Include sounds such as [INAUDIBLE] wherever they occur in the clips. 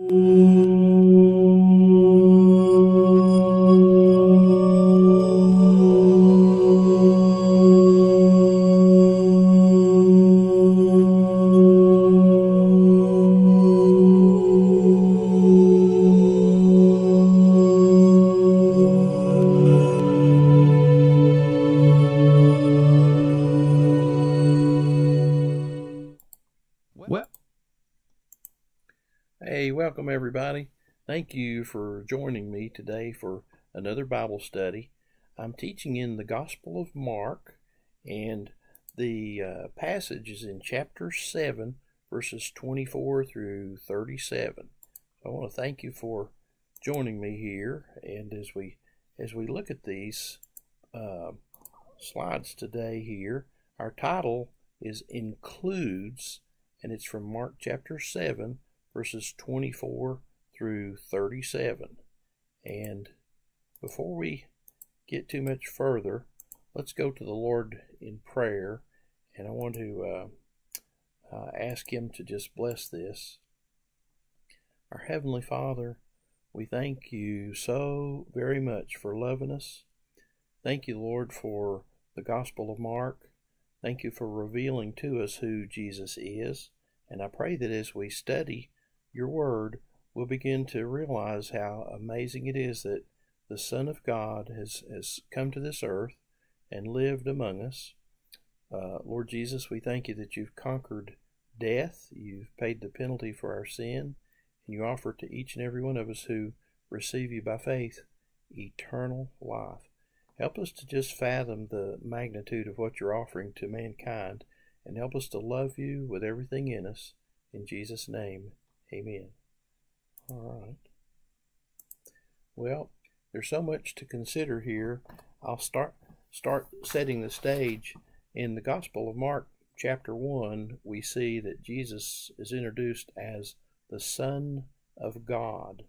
Hey, Thank you for joining me today for another Bible study. I'm teaching in the Gospel of Mark, and the uh, passage is in chapter 7, verses 24 through 37. I want to thank you for joining me here, and as we as we look at these uh, slides today here, our title is includes, and it's from Mark chapter 7 verses 24 through 37. And before we get too much further, let's go to the Lord in prayer. And I want to uh, uh, ask Him to just bless this. Our Heavenly Father, we thank you so very much for loving us. Thank you, Lord, for the Gospel of Mark. Thank you for revealing to us who Jesus is. And I pray that as we study your word, we'll begin to realize how amazing it is that the Son of God has, has come to this earth and lived among us. Uh, Lord Jesus, we thank you that you've conquered death, you've paid the penalty for our sin, and you offer to each and every one of us who receive you by faith eternal life. Help us to just fathom the magnitude of what you're offering to mankind, and help us to love you with everything in us. In Jesus' name, Amen. All right. Well, there's so much to consider here. I'll start start setting the stage in the Gospel of Mark chapter 1 we see that Jesus is introduced as the son of God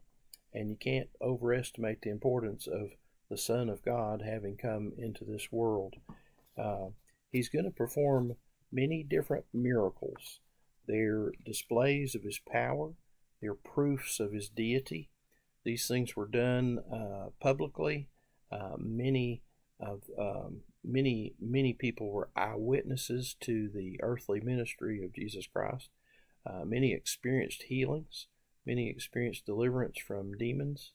and you can't overestimate the importance of the son of God having come into this world uh, he's going to perform many different miracles they're displays of his power, they're proofs of his deity. These things were done uh, publicly. Uh, many of um, many many people were eyewitnesses to the earthly ministry of Jesus Christ. Uh, many experienced healings. Many experienced deliverance from demons.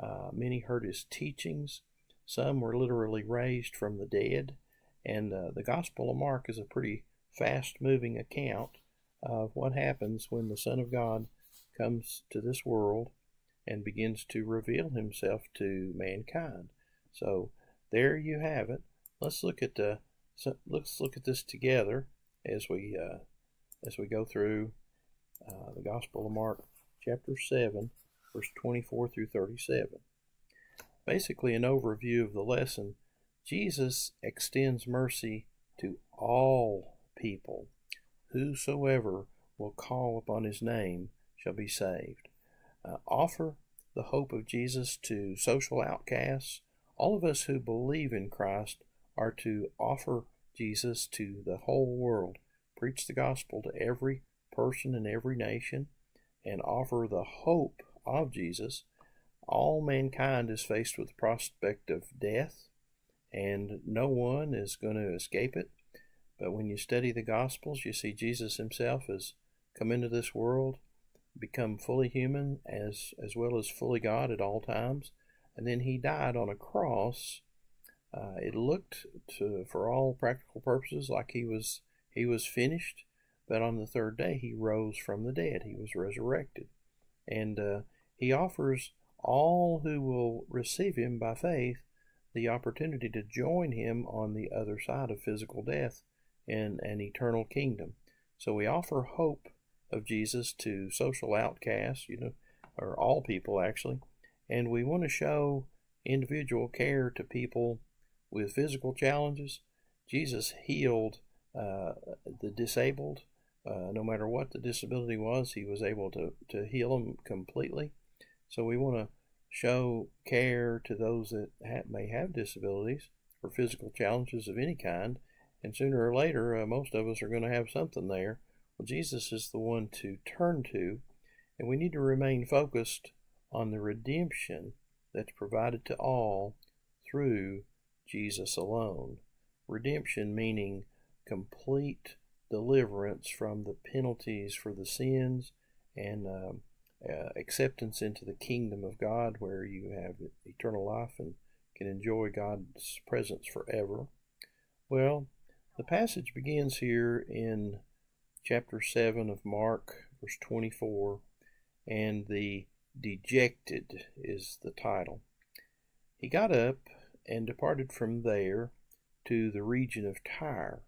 Uh, many heard his teachings. Some were literally raised from the dead. And uh, the Gospel of Mark is a pretty fast moving account of what happens when the Son of God comes to this world and begins to reveal himself to mankind. So there you have it. Let's look at the so let's look at this together as we uh, as we go through uh, the Gospel of Mark, chapter seven, verse twenty-four through thirty-seven. Basically, an overview of the lesson. Jesus extends mercy to all people Whosoever will call upon his name shall be saved. Uh, offer the hope of Jesus to social outcasts. All of us who believe in Christ are to offer Jesus to the whole world, preach the gospel to every person in every nation, and offer the hope of Jesus. All mankind is faced with the prospect of death, and no one is going to escape it. But when you study the Gospels, you see Jesus himself has come into this world, become fully human as, as well as fully God at all times, and then he died on a cross. Uh, it looked to, for all practical purposes, like he was he was finished, but on the third day he rose from the dead. He was resurrected, and uh, he offers all who will receive him by faith the opportunity to join him on the other side of physical death in an eternal kingdom. So we offer hope of Jesus to social outcasts, you know, or all people actually, and we want to show individual care to people with physical challenges. Jesus healed uh, the disabled. Uh, no matter what the disability was, he was able to, to heal them completely. So we want to show care to those that ha- may have disabilities or physical challenges of any kind and sooner or later, uh, most of us are going to have something there. Well, Jesus is the one to turn to. And we need to remain focused on the redemption that's provided to all through Jesus alone. Redemption meaning complete deliverance from the penalties for the sins and uh, uh, acceptance into the kingdom of God where you have eternal life and can enjoy God's presence forever. Well, the passage begins here in chapter 7 of Mark, verse 24, and the dejected is the title. He got up and departed from there to the region of Tyre.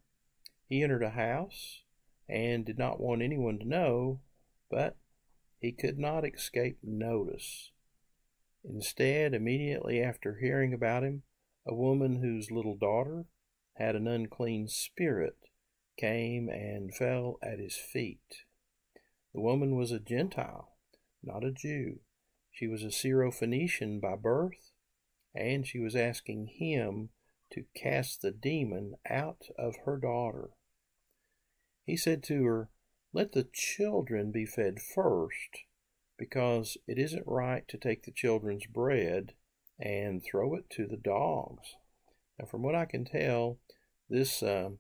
He entered a house and did not want anyone to know, but he could not escape notice. Instead, immediately after hearing about him, a woman whose little daughter had an unclean spirit came and fell at his feet. The woman was a Gentile, not a Jew. She was a Syrophoenician by birth, and she was asking him to cast the demon out of her daughter. He said to her, Let the children be fed first, because it isn't right to take the children's bread and throw it to the dogs. Now, from what I can tell, this uh,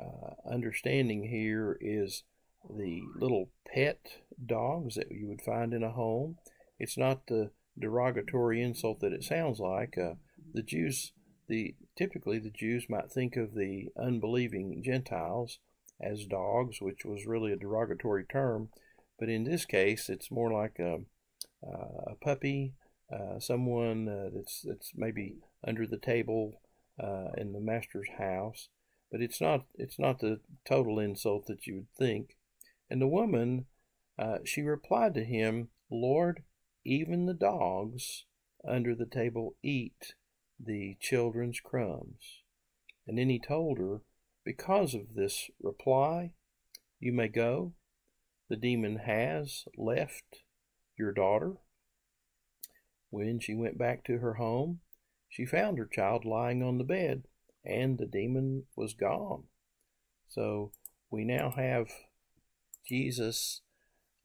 uh, understanding here is the little pet dogs that you would find in a home. It's not the derogatory insult that it sounds like. Uh, the Jews, the typically the Jews might think of the unbelieving Gentiles as dogs, which was really a derogatory term, but in this case, it's more like a, uh, a puppy, uh, someone uh, that's that's maybe under the table uh, in the master's house. But it's not it's not the total insult that you would think. And the woman, uh, she replied to him, Lord, even the dogs under the table eat the children's crumbs. And then he told her, Because of this reply, you may go. The demon has left your daughter. When she went back to her home, she found her child lying on the bed, and the demon was gone. So we now have Jesus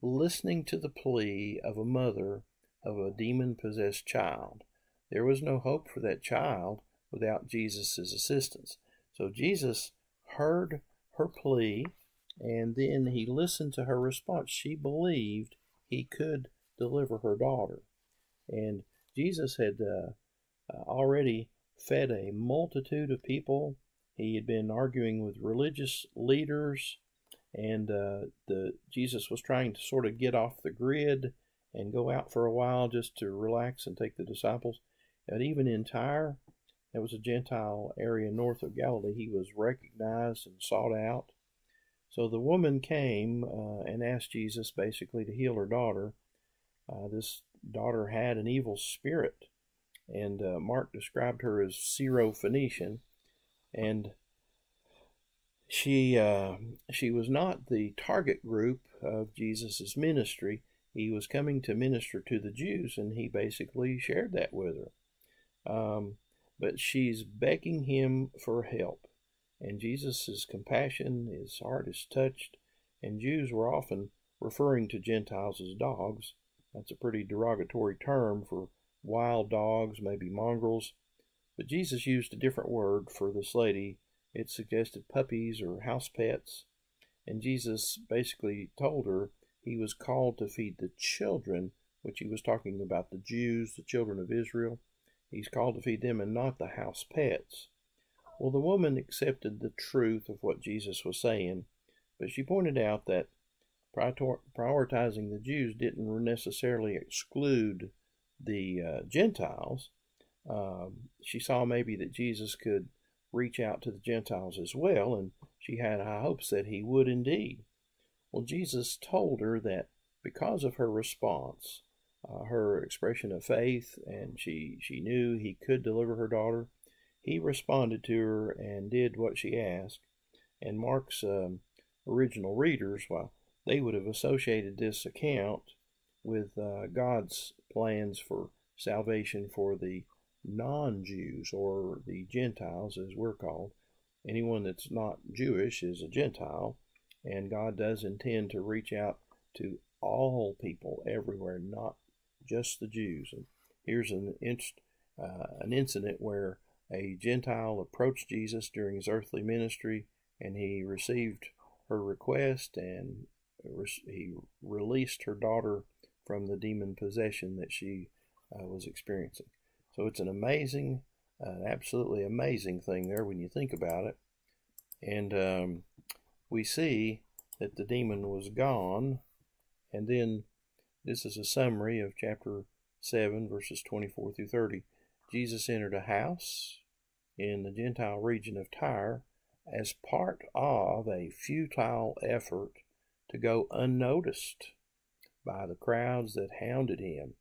listening to the plea of a mother of a demon possessed child. There was no hope for that child without Jesus' assistance. So Jesus heard her plea and then he listened to her response. She believed he could deliver her daughter. And Jesus had uh, uh already fed a multitude of people. He had been arguing with religious leaders and uh, the Jesus was trying to sort of get off the grid and go out for a while just to relax and take the disciples. And even in Tyre, that was a Gentile area north of Galilee, he was recognized and sought out. So the woman came uh, and asked Jesus basically to heal her daughter. Uh, this daughter had an evil spirit, and uh, Mark described her as Syrophoenician, and she uh, she was not the target group of Jesus's ministry. He was coming to minister to the Jews, and he basically shared that with her. Um, but she's begging him for help, and Jesus' compassion, his heart is touched, and Jews were often referring to Gentiles as dogs. That's a pretty derogatory term for wild dogs, maybe mongrels. But Jesus used a different word for this lady it suggested puppies or house pets. And Jesus basically told her he was called to feed the children, which he was talking about the Jews, the children of Israel. He's called to feed them and not the house pets. Well, the woman accepted the truth of what Jesus was saying, but she pointed out that prioritizing the Jews didn't necessarily exclude the uh, Gentiles. Um, she saw maybe that Jesus could reach out to the Gentiles as well, and she had high hopes that he would indeed. Well, Jesus told her that because of her response, uh, her expression of faith, and she, she knew he could deliver her daughter, he responded to her and did what she asked. And Mark's um, original readers, well, they would have associated this account with uh, God's plans for salvation for the non Jews or the Gentiles, as we're called. Anyone that's not Jewish is a Gentile, and God does intend to reach out to all people everywhere, not just the Jews. And here's an, uh, an incident where a Gentile approached Jesus during his earthly ministry, and he received her request and he released her daughter from the demon possession that she uh, was experiencing. So it's an amazing, uh, absolutely amazing thing there when you think about it. And um, we see that the demon was gone. And then this is a summary of chapter 7, verses 24 through 30. Jesus entered a house in the Gentile region of Tyre as part of a futile effort to go unnoticed by the crowds that hounded him.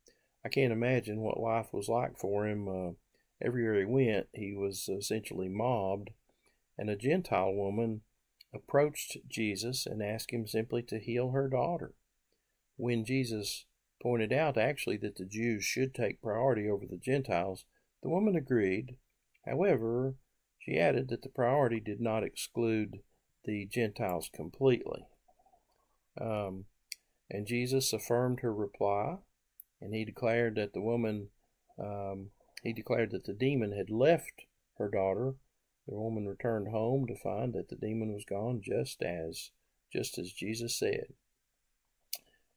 I can't imagine what life was like for him. Uh, everywhere he went, he was essentially mobbed, and a Gentile woman approached Jesus and asked him simply to heal her daughter. When Jesus pointed out actually that the Jews should take priority over the Gentiles, the woman agreed. However, she added that the priority did not exclude the Gentiles completely. Um, and Jesus affirmed her reply, and he declared that the woman, um, he declared that the demon had left her daughter. The woman returned home to find that the demon was gone, just as, just as Jesus said.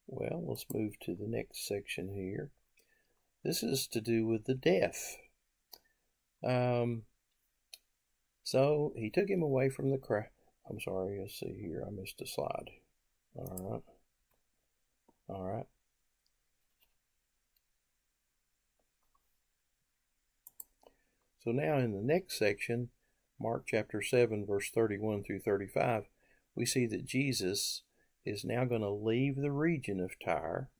Well, let's move to the next section here. This is to do with the deaf. Um, so he took him away from the crowd. I'm sorry, let's see here. I missed a slide. All right. All right. So now in the next section, Mark chapter 7, verse 31 through 35, we see that Jesus is now going to leave the region of Tyre.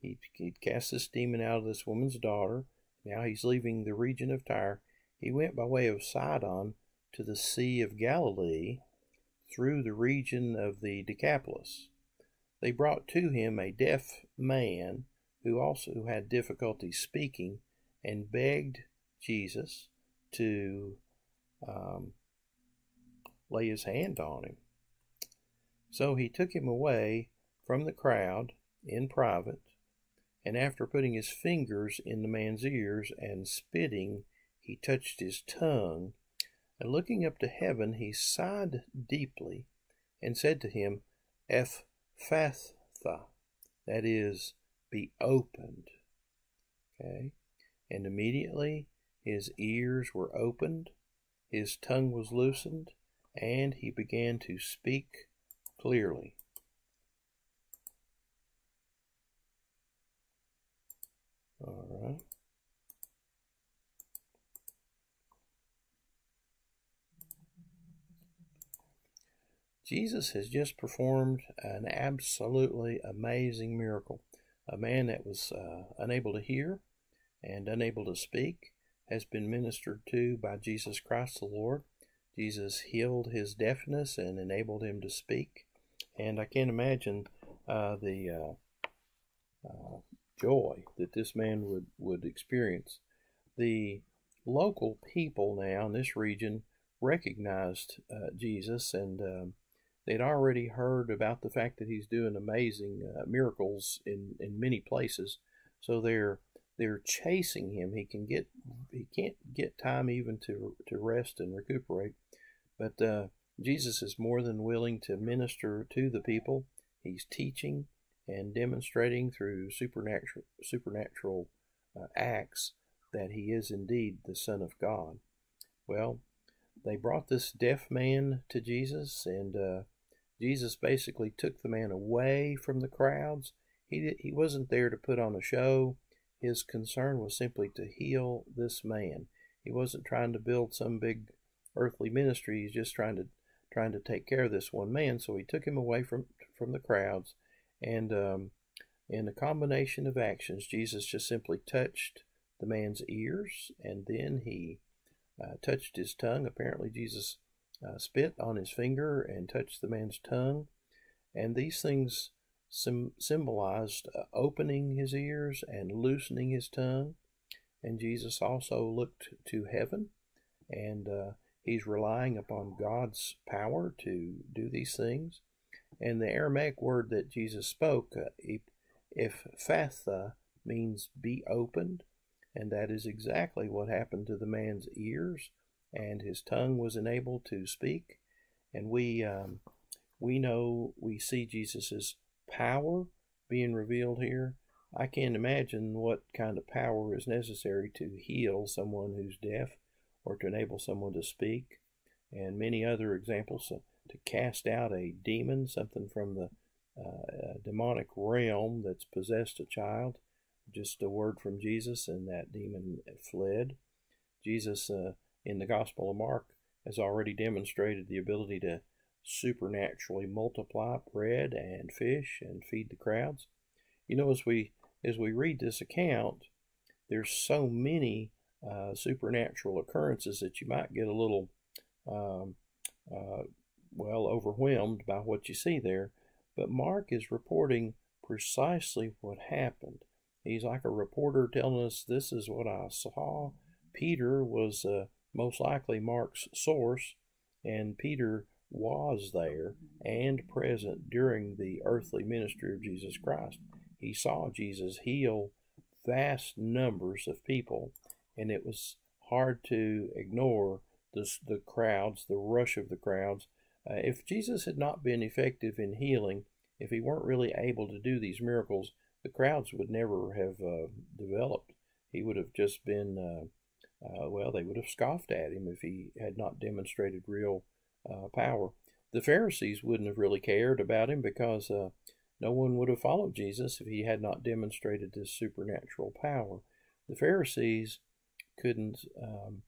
He, he cast this demon out of this woman's daughter. Now he's leaving the region of Tyre. He went by way of Sidon to the Sea of Galilee through the region of the Decapolis. They brought to him a deaf man who also had difficulty speaking and begged Jesus to um, lay his hand on him. So he took him away from the crowd in private, and after putting his fingers in the man's ears and spitting, he touched his tongue and looking up to heaven, he sighed deeply and said to him, Ephphatha, that is, be opened. Okay? And immediately his ears were opened, his tongue was loosened, and he began to speak clearly. All right. Jesus has just performed an absolutely amazing miracle. A man that was uh, unable to hear and unable to speak has been ministered to by Jesus Christ the Lord. Jesus healed his deafness and enabled him to speak. And I can't imagine uh, the uh, uh joy that this man would, would experience. The local people now in this region recognized uh, Jesus and um, They'd already heard about the fact that he's doing amazing uh, miracles in, in many places, so they're they're chasing him. He can get he can't get time even to to rest and recuperate, but uh, Jesus is more than willing to minister to the people. He's teaching and demonstrating through supernatural supernatural uh, acts that he is indeed the Son of God. Well, they brought this deaf man to Jesus, and uh, Jesus basically took the man away from the crowds. He, he wasn't there to put on a show. His concern was simply to heal this man. He wasn't trying to build some big earthly ministry. He's just trying to trying to take care of this one man. So he took him away from from the crowds, and um, in a combination of actions, Jesus just simply touched the man's ears, and then he uh, touched his tongue. Apparently, Jesus uh, spit on his finger and touched the man's tongue. And these things sim- symbolized uh, opening his ears and loosening his tongue. And Jesus also looked to heaven, and uh, he's relying upon God's power to do these things. And the Aramaic word that Jesus spoke, uh, ephphatha, means be opened. And that is exactly what happened to the man's ears, and his tongue was enabled to speak. And we um, we know we see Jesus's power being revealed here. I can't imagine what kind of power is necessary to heal someone who's deaf or to enable someone to speak, and many other examples uh, to cast out a demon, something from the uh, demonic realm that's possessed a child. Just a word from Jesus, and that demon fled. Jesus, uh, in the Gospel of Mark, has already demonstrated the ability to supernaturally multiply bread and fish and feed the crowds. You know, as we as we read this account, there's so many uh, supernatural occurrences that you might get a little, um, uh, well, overwhelmed by what you see there. But Mark is reporting precisely what happened. He's like a reporter telling us this is what I saw. Peter was uh, most likely Mark's source, and Peter was there and present during the earthly ministry of Jesus Christ. He saw Jesus heal vast numbers of people, and it was hard to ignore the, the crowds, the rush of the crowds. Uh, if Jesus had not been effective in healing, if he weren't really able to do these miracles, the crowds would never have uh, developed. He would have just been, uh, uh well, they would have scoffed at him if he had not demonstrated real uh, power. The Pharisees wouldn't have really cared about him because uh, no one would have followed Jesus if he had not demonstrated this supernatural power. The Pharisees couldn't um,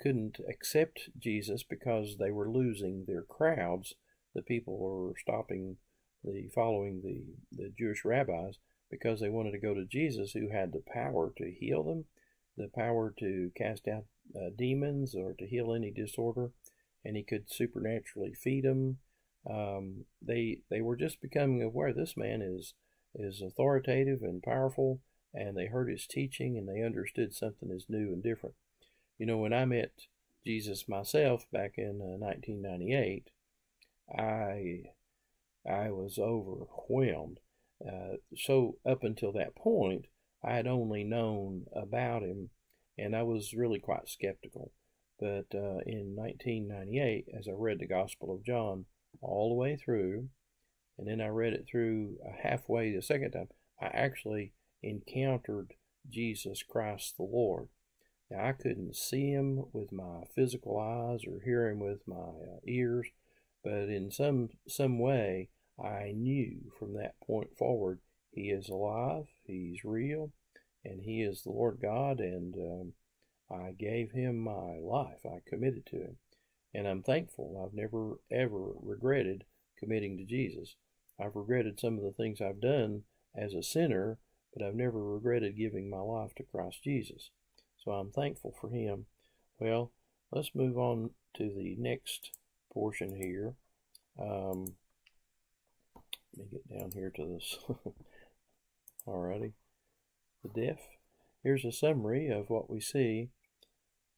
couldn't accept Jesus because they were losing their crowds. The people were stopping the following the, the Jewish rabbis because they wanted to go to Jesus who had the power to heal them, the power to cast out uh, demons or to heal any disorder and he could supernaturally feed them. Um, they they were just becoming aware this man is is authoritative and powerful, and they heard his teaching and they understood something is new and different. You know, when I met Jesus myself back in uh, 1998, I I was overwhelmed. Uh, so up until that point, I had only known about him, and I was really quite skeptical. But uh, in 1998, as I read the Gospel of John all the way through, and then I read it through halfway the second time, I actually encountered Jesus Christ the Lord. Now, I couldn't see him with my physical eyes or hear him with my uh, ears, but in some some way, I knew from that point forward he is alive, he's real, and he is the Lord God, and um, I gave him my life. I committed to him. And I'm thankful. I've never, ever regretted committing to Jesus. I've regretted some of the things I've done as a sinner, but I've never regretted giving my life to Christ Jesus. So I'm thankful for him. Well, let's move on to the next portion here. Um, let me get down here to this. [LAUGHS] Alrighty. The deaf. Here's a summary of what we see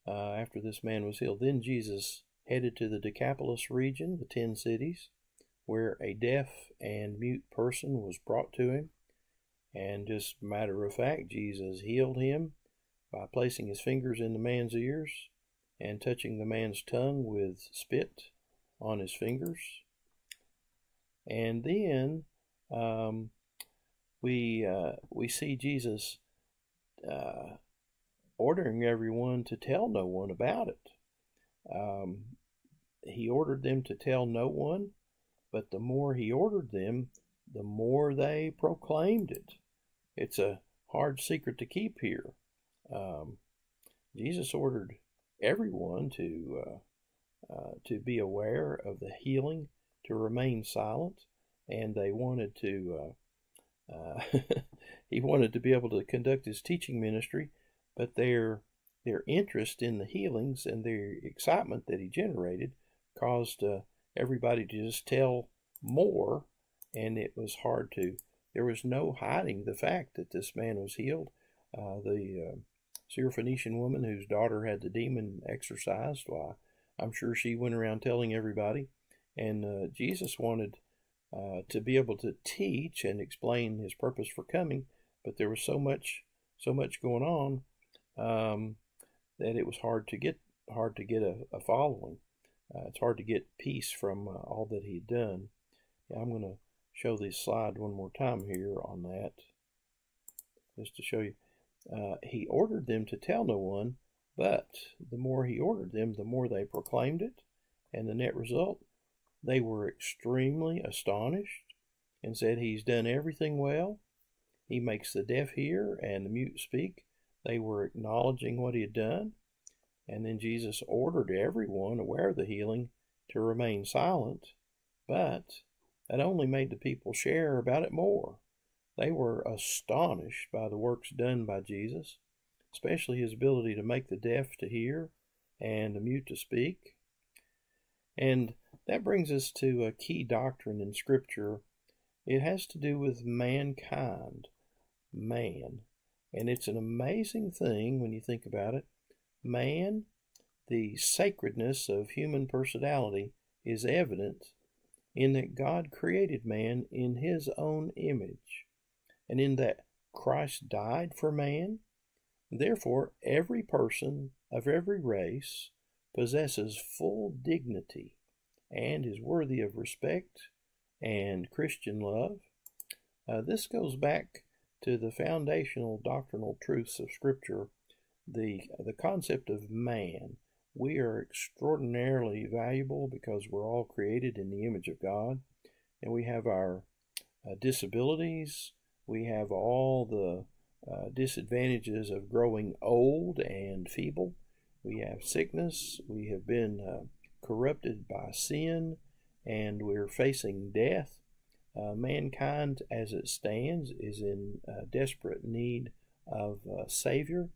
uh, after this man was healed. Then Jesus headed to the Decapolis region, the ten cities, where a deaf and mute person was brought to him. And just matter of fact, Jesus healed him by placing his fingers in the man's ears and touching the man's tongue with spit on his fingers. And then um, we uh, we see Jesus uh, ordering everyone to tell no one about it. Um, he ordered them to tell no one, but the more he ordered them, the more they proclaimed it. It's a hard secret to keep here. Um, Jesus ordered everyone to uh, uh, to be aware of the healing, to remain silent, and they wanted to. Uh, [LAUGHS] he wanted to be able to conduct his teaching ministry but their their interest in the healings and their excitement that he generated caused uh, everybody to just tell more, and it was hard to. There was no hiding the fact that this man was healed. Uh, the uh, Syrophoenician woman whose daughter had the demon exorcised, why, I'm sure she went around telling everybody. And uh, Jesus wanted uh, to be able to teach and explain his purpose for coming, but there was so much so much going on um, that it was hard to get hard to get a, a following. Uh, it's hard to get peace from uh, all that he had done. Yeah, I'm going to show this slide one more time here on that, just to show you. Uh, he ordered them to tell no one, but the more he ordered them, the more they proclaimed it, and the net result, they were extremely astonished and said, He's done everything well. He makes the deaf hear and the mute speak. They were acknowledging what he had done. And then Jesus ordered everyone aware of the healing to remain silent, but that only made the people share about it more. They were astonished by the works done by Jesus, especially his ability to make the deaf to hear and the mute to speak. And that brings us to a key doctrine in Scripture. It has to do with mankind, man. And it's an amazing thing when you think about it. Man, the sacredness of human personality is evident in that God created man in his own image, and in that Christ died for man. Therefore, every person of every race possesses full dignity and is worthy of respect and Christian love. Uh, this goes back to the foundational doctrinal truths of Scripture, the, the concept of man. We are extraordinarily valuable because we're all created in the image of God, and we have our uh, disabilities, we have all the uh, disadvantages of growing old and feeble. We have sickness. We have been uh, corrupted by sin, and we're facing death. Uh, mankind, as it stands, is in uh, desperate need of a Savior,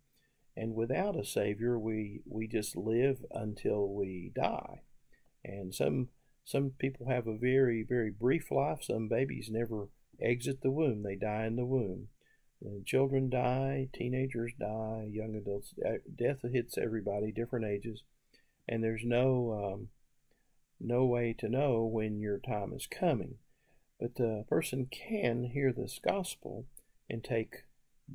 and without a Savior, we we just live until we die. And some some people have a very very brief life. Some babies never exit the womb; they die in the womb. And children die, teenagers die, young adults. Uh, death hits everybody, different ages, and there's no um, no way to know when your time is coming. But the person can hear this gospel and take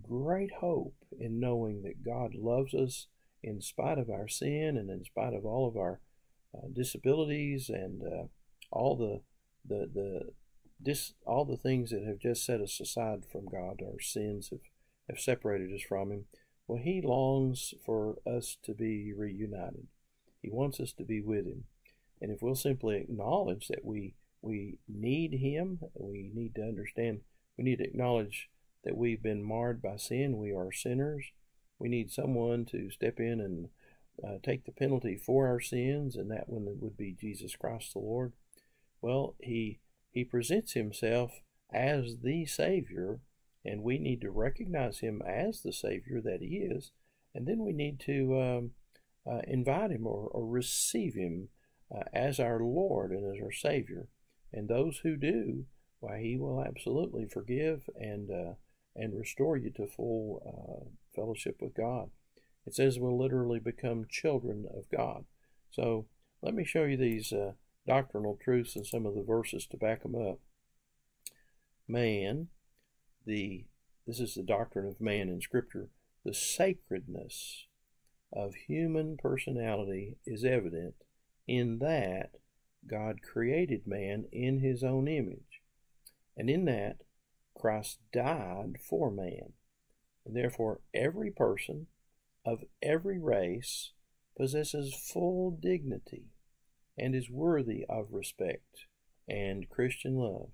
great hope in knowing that God loves us in spite of our sin and in spite of all of our uh, disabilities and uh, all the the the this all the things that have just set us aside from God, our sins have, have separated us from Him. Well, He longs for us to be reunited. He wants us to be with Him. And if we'll simply acknowledge that we we need Him, we need to understand, we need to acknowledge that we've been marred by sin, we are sinners. We need someone to step in and uh, take the penalty for our sins, and that one would be Jesus Christ the Lord. Well, He He presents Himself as the Savior, and we need to recognize Him as the Savior that He is, and then we need to um, uh, invite Him or, or receive Him uh, as our Lord and as our Savior. And those who do, why, He will absolutely forgive and uh, and restore you to full uh, fellowship with God. It says we'll literally become children of God. So let me show you these uh, doctrinal truths and some of the verses to back them up. Man, the this is the doctrine of man in Scripture. The sacredness of human personality is evident in that God created man in his own image. And in that, Christ died for man. And therefore, every person of every race possesses full dignity and is worthy of respect and Christian love.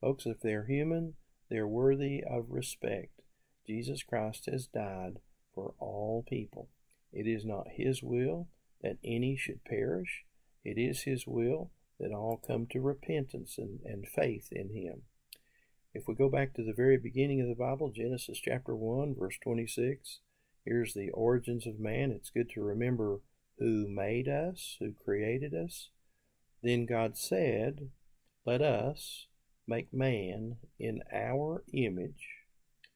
Folks, if they're human, they're worthy of respect. Jesus Christ has died for all people. It is not His will that any should perish. It is His will that all come to repentance and, and faith in Him. If we go back to the very beginning of the Bible, Genesis chapter 1, verse 26, here's the origins of man. It's good to remember who made us, who created us. Then God said, Let us make man in our image,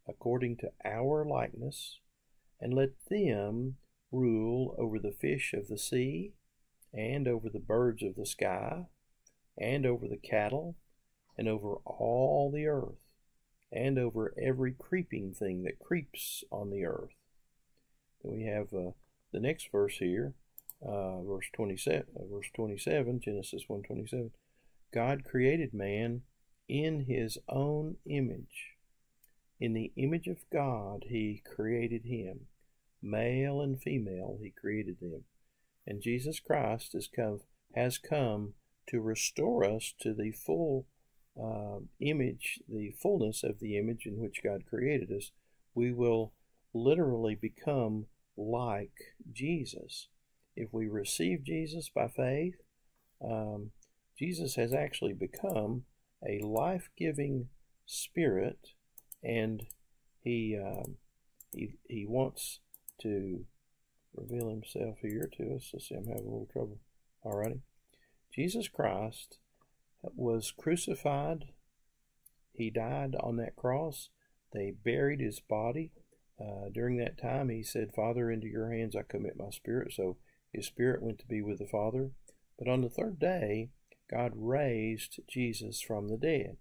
according to our likeness, and let them rule over the fish of the sea, and over the birds of the sky, and over the cattle, and over all the earth, and over every creeping thing that creeps on the earth. We have uh, the next verse here, uh, verse 27, uh, verse 27, Genesis 1:27. God created man in his own image. In the image of God he created him. Male and female he created them. And Jesus Christ has come, has come to restore us to the full uh, image, the fullness of the image in which God created us. We will literally become like Jesus. If we receive Jesus by faith, um, Jesus has actually become a life giving spirit, and he, um, he, he wants to reveal himself here to us. Let's see, I'm having a little trouble. Alrighty. Jesus Christ was crucified. He died on that cross. They buried his body. Uh, during that time, he said, Father, into your hands I commit my spirit. So his spirit went to be with the Father. But on the third day, God raised Jesus from the dead.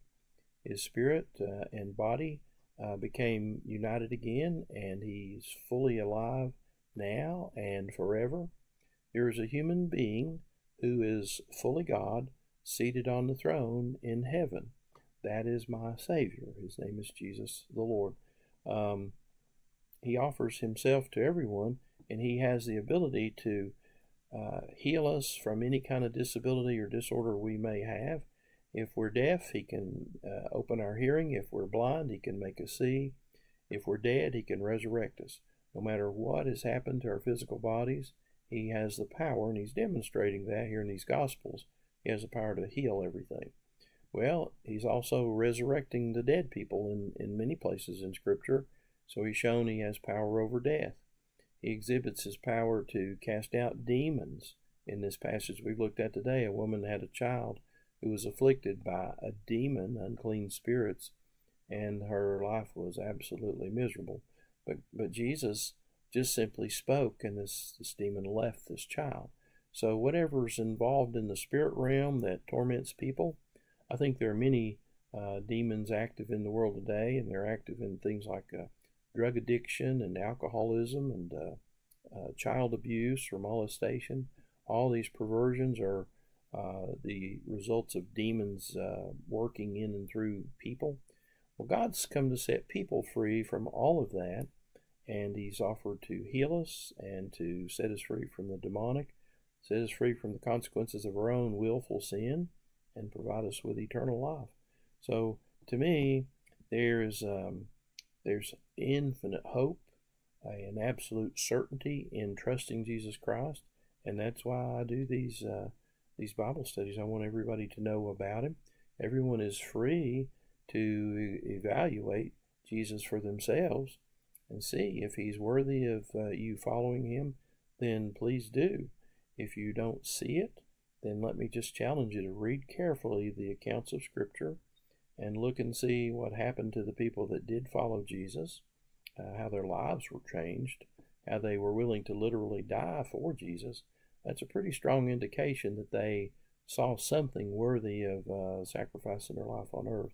His spirit uh, and body uh, became united again, and he's fully alive now and forever. There is a human being who is fully God, seated on the throne in heaven. That is my Savior. His name is Jesus the Lord. Um, he offers himself to everyone, and he has the ability to uh, heal us from any kind of disability or disorder we may have. If we're deaf, he can uh, open our hearing. If we're blind, he can make us see. If we're dead, he can resurrect us. No matter what has happened to our physical bodies, he has the power, and he's demonstrating that here in these Gospels. He has the power to heal everything. Well, he's also resurrecting the dead people in, in many places in Scripture, so he's shown he has power over death. He exhibits his power to cast out demons. In this passage we've looked at today, a woman had a child who was afflicted by a demon, unclean spirits, and her life was absolutely miserable. But, but Jesus just simply spoke, and this, this demon left this child. So, whatever's involved in the spirit realm that torments people, I think there are many uh, demons active in the world today, and they're active in things like uh, drug addiction and alcoholism and uh, uh child abuse or molestation. All these perversions are uh, the results of demons uh, working in and through people. Well, God's come to set people free from all of that and he's offered to heal us and to set us free from the demonic, set us free from the consequences of our own willful sin, and provide us with eternal life. So, to me, there's um, there's infinite hope, an absolute certainty in trusting Jesus Christ, and that's why I do these uh, these Bible studies. I want everybody to know about Him. Everyone is free to evaluate Jesus for themselves and see if he's worthy of uh, you following him, then please do. If you don't see it, then let me just challenge you to read carefully the accounts of Scripture and look and see what happened to the people that did follow Jesus, uh, how their lives were changed, how they were willing to literally die for Jesus. That's a pretty strong indication that they saw something worthy of uh, sacrificing their life on earth.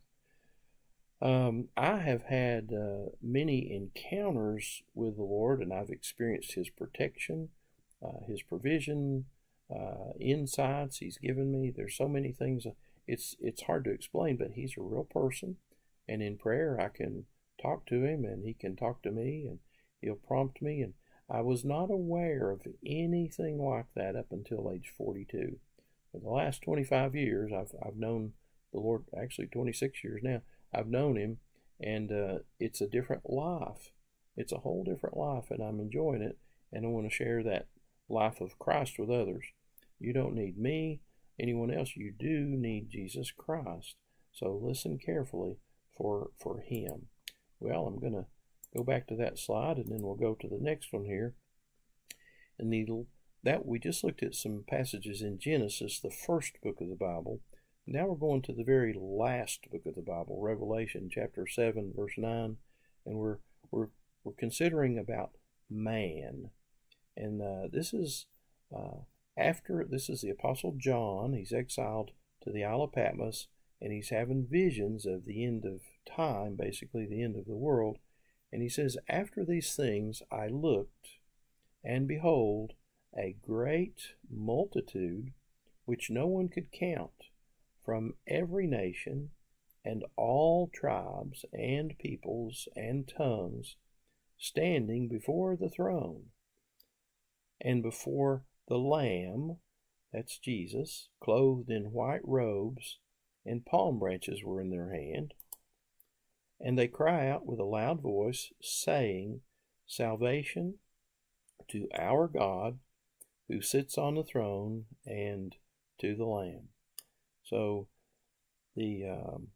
Um, I have had uh, many encounters with the Lord, and I've experienced His protection, uh, His provision, uh, insights He's given me. There's so many things. It's it's hard to explain, but He's a real person, and in prayer I can talk to Him, and He can talk to me, and He'll prompt me. And I was not aware of anything like that up until age 42. For the last 25 years, I've I've known the Lord. Actually, 26 years now. I've known him, and uh, it's a different life. It's a whole different life, and I'm enjoying it, and I want to share that life of Christ with others. You don't need me, anyone else. You do need Jesus Christ. So listen carefully for for Him. Well, I'm going to go back to that slide, and then we'll go to the next one here. And the that we just looked at some passages in Genesis, the first book of the Bible, now we're going to the very last book of the Bible, Revelation chapter 7 verse 9, and we're we're we're considering about man. And uh, this is uh, after this is the apostle John, he's exiled to the Isle of Patmos and he's having visions of the end of time, basically the end of the world. And he says, After these things I looked, and behold, a great multitude which no one could count from every nation and all tribes and peoples and tongues standing before the throne and before the Lamb, that's Jesus, clothed in white robes, and palm branches were in their hand. And they cry out with a loud voice, saying, Salvation to our God who sits on the throne and to the Lamb. So the um,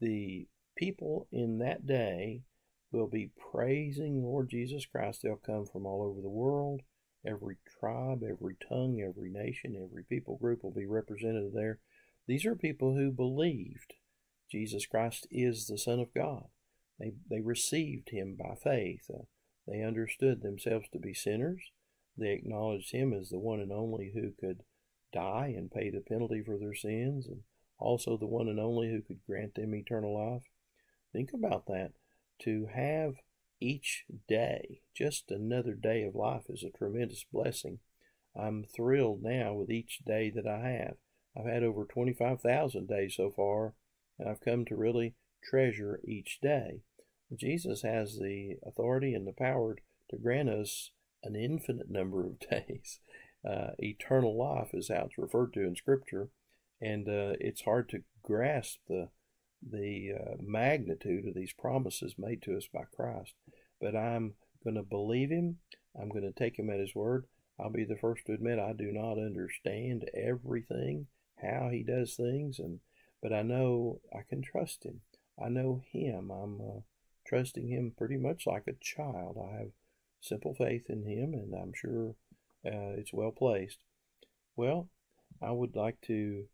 the people in that day will be praising Lord Jesus Christ. They'll come from all over the world. Every tribe, every tongue, every nation, every people group will be represented there. These are people who believed Jesus Christ is the Son of God. They, they received him by faith. Uh, they understood themselves to be sinners. They acknowledged him as the one and only who could die and pay the penalty for their sins, and also the one and only who could grant them eternal life. Think about that. To have each day, just another day of life, is a tremendous blessing. I'm thrilled now with each day that I have. I've had over 25,000 days so far, and I've come to really treasure each day. Jesus has the authority and the power to grant us an infinite number of [LAUGHS] days. Uh, eternal life is how it's referred to in Scripture, and uh, it's hard to grasp the the uh, magnitude of these promises made to us by Christ. But I'm going to believe Him. I'm going to take Him at His word. I'll be the first to admit I do not understand everything, how He does things, and but I know I can trust Him. I know Him. I'm uh, trusting Him pretty much like a child. I have simple faith in Him, and I'm sure uh, it's well placed. Well, I would like to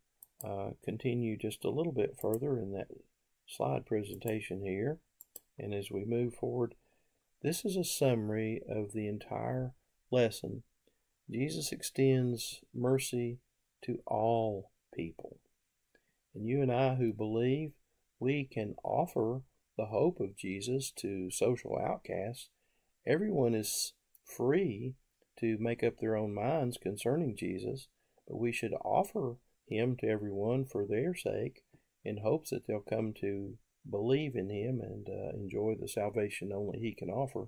uh, continue just a little bit further in that slide presentation here. And as we move forward, this is a summary of the entire lesson. Jesus extends mercy to all people. And you and I who believe, we can offer the hope of Jesus to social outcasts. Everyone is free to make up their own minds concerning Jesus, but we should offer him to everyone for their sake in hopes that they'll come to believe in him and uh, enjoy the salvation only he can offer.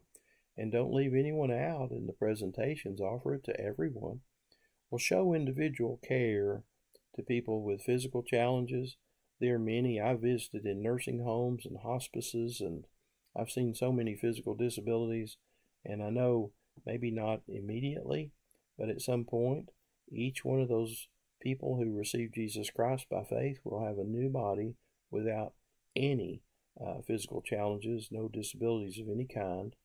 And don't leave anyone out in the presentations, offer it to everyone. Will show individual care to people with physical challenges. There are many I've visited in nursing homes and hospices, and I've seen so many physical disabilities, and I know maybe not immediately, but at some point, each one of those people who receive Jesus Christ by faith will have a new body without any uh, physical challenges, no disabilities of any kind.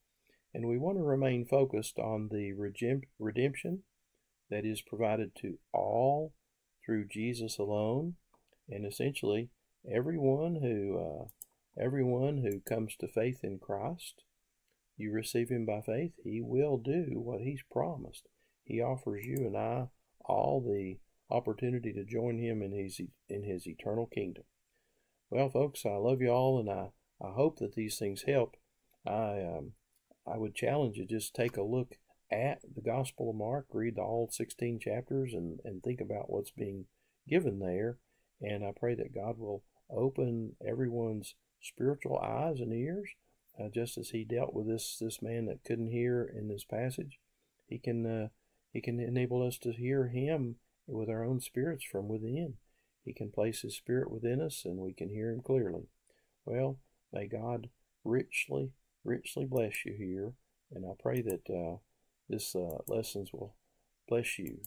And we want to remain focused on the redemption that is provided to all through Jesus alone. And essentially, everyone who uh, everyone who comes to faith in Christ, you receive him by faith, he will do what he's promised. He offers you and I all the opportunity to join him in his in his eternal kingdom. Well, folks, I love you all, and I, I hope that these things help. I um, I would challenge you just take a look at the Gospel of Mark, read the all 16 chapters, and, and think about what's being given there. And I pray that God will open everyone's spiritual eyes and ears, uh, just as He dealt with this this man that couldn't hear in this passage. He can uh, He can enable us to hear Him with our own spirits from within. He can place His Spirit within us and we can hear Him clearly. Well, may God richly, richly bless you here. And I pray that uh, this uh, lessons will bless you.